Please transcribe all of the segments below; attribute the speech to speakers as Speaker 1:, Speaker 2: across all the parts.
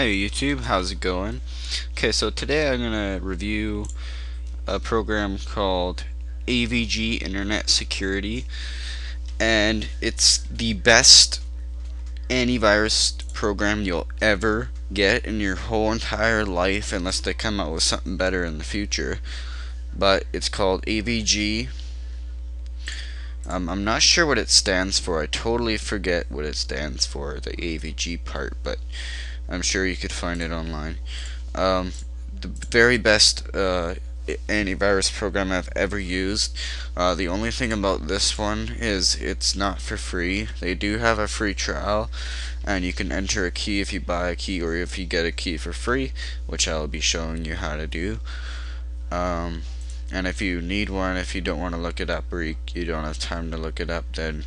Speaker 1: Hey YouTube, how's it going? Okay, so today I'm going to review a program called AVG Internet Security and it's the best antivirus program you'll ever get in your whole entire life unless they come out with something better in the future but it's called AVG um, I'm not sure what it stands for. I totally forget what it stands for the AVG part but I'm sure you could find it online. Um, the very best uh, antivirus program I've ever used. Uh, the only thing about this one is it's not for free. They do have a free trial, and you can enter a key if you buy a key or if you get a key for free, which I'll be showing you how to do. Um, and if you need one, if you don't want to look it up or you, you don't have time to look it up, then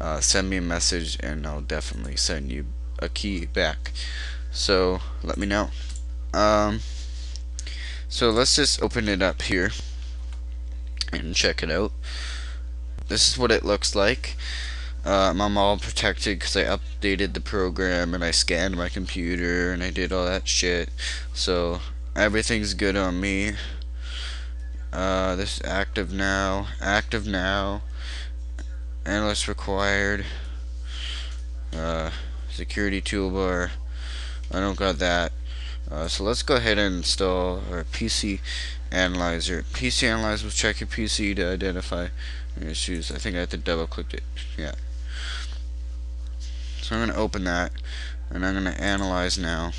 Speaker 1: uh, send me a message and I'll definitely send you a key back so let me know. Um, so let's just open it up here and check it out. This is what it looks like. Um, I'm all protected because I updated the program and I scanned my computer and I did all that shit. So everything's good on me. Uh, this is active now active now. Analyst required. Uh, security toolbar I don't got that. Uh, so let's go ahead and install our PC Analyzer. PC Analyzer will check your PC to identify issues. I think I have to double click it. Yeah. So I'm going to open that and I'm going to analyze now.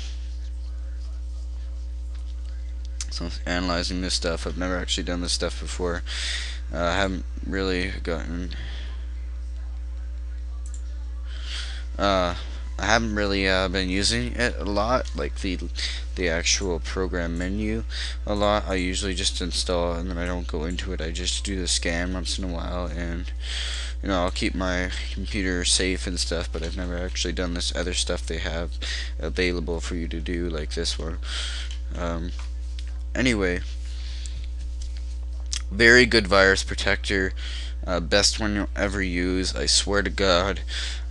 Speaker 1: So analyzing this stuff. I've never actually done this stuff before. Uh, I haven't really gotten uh, I haven't really uh, been using it a lot, like the the actual program menu a lot. I usually just install and then I don't go into it. I just do the scan once in a while and you know I'll keep my computer safe and stuff but I've never actually done this other stuff they have available for you to do like this one um, anyway very good virus protector uh, best one you'll ever use. I swear to God.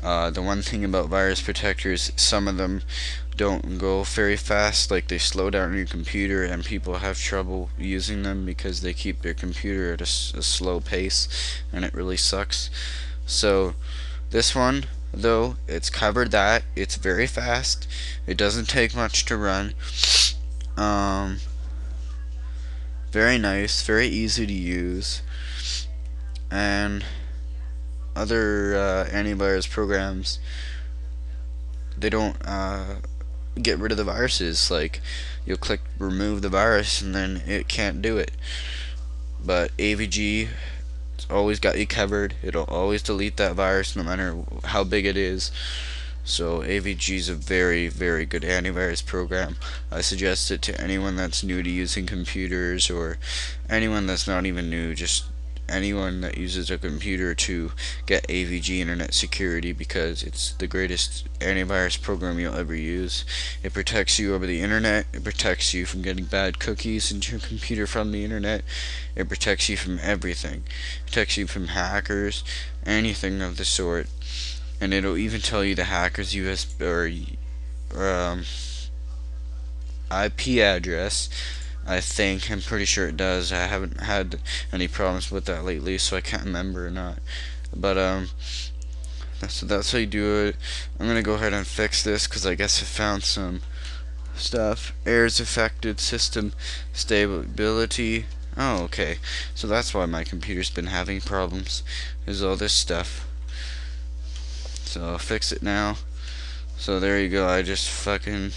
Speaker 1: Uh, the one thing about virus protectors, some of them don't go very fast. Like they slow down your computer, and people have trouble using them because they keep their computer at a, a slow pace, and it really sucks. So this one, though, it's covered that. It's very fast. It doesn't take much to run. Um, very nice, very easy to use and other uh, antivirus programs they don't uh, get rid of the viruses. Like you'll click remove the virus and then it can't do it. But AVG it's always got you covered. It'll always delete that virus no matter how big it is. So AVG is a very very good antivirus program. I suggest it to anyone that's new to using computers or anyone that's not even new. Just anyone that uses a computer to get AVG Internet Security because it's the greatest antivirus program you'll ever use. It protects you over the internet, it protects you from getting bad cookies into your computer from the internet, it protects you from everything. It protects you from hackers, anything of the sort. And it'll even tell you the hacker's US or um, IP address I think. I'm pretty sure it does. I haven't had any problems with that lately, so I can't remember or not. But, um, so that's how you do it. I'm going to go ahead and fix this because I guess I found some stuff. Errors affected system stability. Oh, okay. So that's why my computer's been having problems. Is all this stuff. So I'll fix it now. So there you go. I just fucking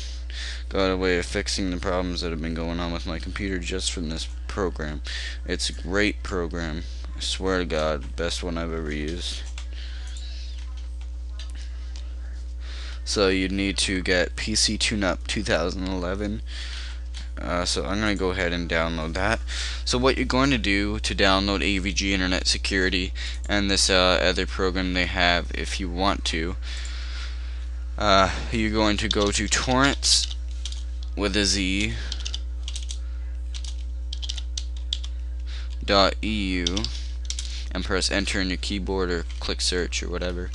Speaker 1: got a way of fixing the problems that have been going on with my computer just from this program. It's a great program. I swear to God, best one I've ever used. So you need to get PC TuneUp 2011. Uh, so I'm going to go ahead and download that. So what you're going to do to download AVG Internet Security and this uh, other program they have if you want to, uh, you're going to go to torrents with a Z dot EU and press enter in your keyboard or click search or whatever.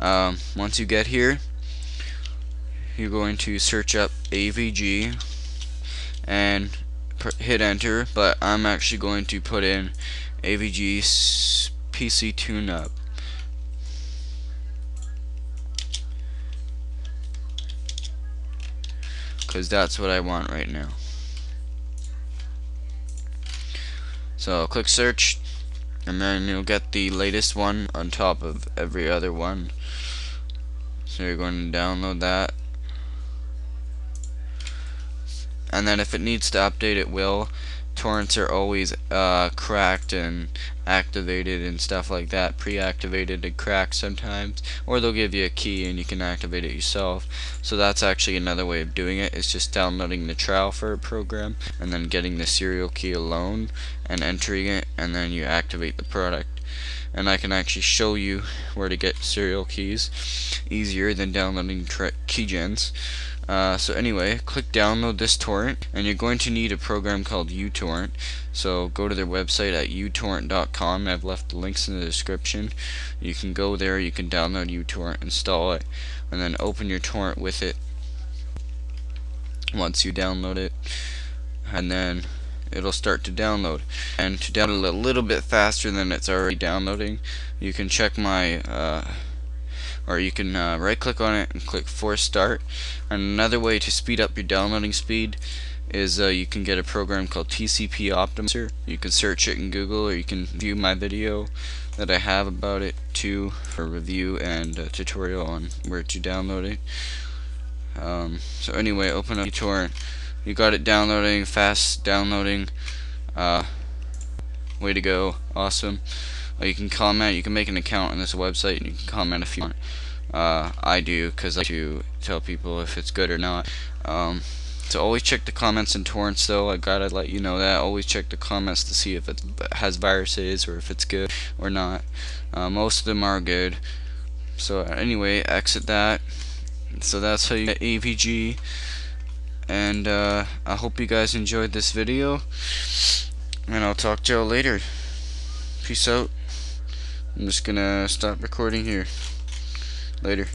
Speaker 1: Um, once you get here, you're going to search up AVG and hit enter but I'm actually going to put in AVG PC tune-up because that's what I want right now. So click search and then you'll get the latest one on top of every other one. So you're going to download that. And then if it needs to update it will torrents are always uh, cracked and activated and stuff like that pre-activated and cracked sometimes or they'll give you a key and you can activate it yourself. So that's actually another way of doing it it's just downloading the trial for a program and then getting the serial key alone and entering it and then you activate the product. And I can actually show you where to get serial keys easier than downloading keygens uh, so anyway, click download this torrent, and you're going to need a program called uTorrent. So go to their website at utorrent.com. I've left the links in the description. You can go there, you can download uTorrent, install it, and then open your torrent with it once you download it. And then it'll start to download. And to download a little bit faster than it's already downloading, you can check my uh, or you can uh, right click on it and click force start. Another way to speed up your downloading speed is uh, you can get a program called TCP Optimizer. You can search it in Google or you can view my video that I have about it too for review and a tutorial on where to download it. Um, so anyway open up torrent. You got it downloading fast downloading uh, way to go. Awesome you can comment you can make an account on this website and you can comment if you want. Uh, I do because I like to tell people if it's good or not. Um, so always check the comments in torrents though. I gotta let you know that. Always check the comments to see if it has viruses or if it's good or not. Uh, most of them are good. So anyway exit that. So that's how you get AVG and uh, I hope you guys enjoyed this video. And I'll talk to y'all later. Peace out I'm just gonna stop recording here Later.